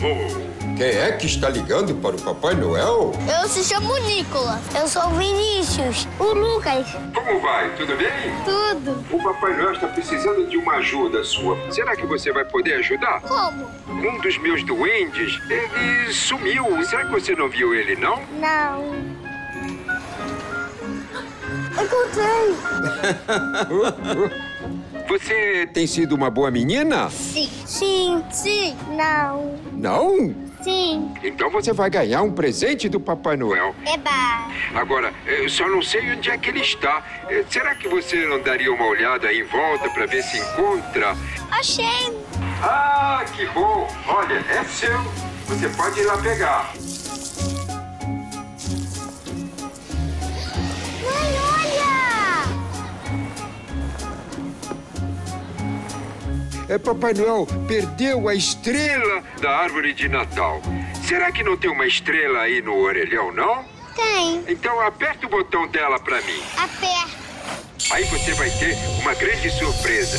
Quem é que está ligando para o Papai Noel? Eu se chamo Nicolas. Eu sou o Vinícius. O Lucas. Como vai? Tudo bem? Tudo. O Papai Noel está precisando de uma ajuda sua. Será que você vai poder ajudar? Como? Um dos meus duendes, ele sumiu. Será que você não viu ele, não? Não. Encontrei. Você tem sido uma boa menina? Sim. Sim. Sim. Não. Não? Sim. Então você vai ganhar um presente do Papai Noel. Eba. Agora, eu só não sei onde é que ele está. Eh, Será que você não daria uma olhada aí em volta para ver se encontra? Achei. Ah, que bom! Olha, é seu. Você pode ir lá pegar. É, Papai Noel perdeu a estrela da árvore de Natal. Será que não tem uma estrela aí no orelhão, não? Tem. Então aperta o botão dela para mim. Aperta. Aí você vai ter uma grande surpresa.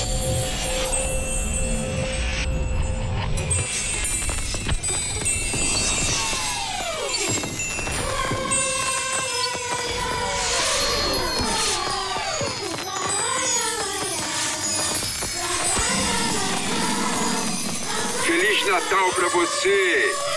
Feliz Natal para você!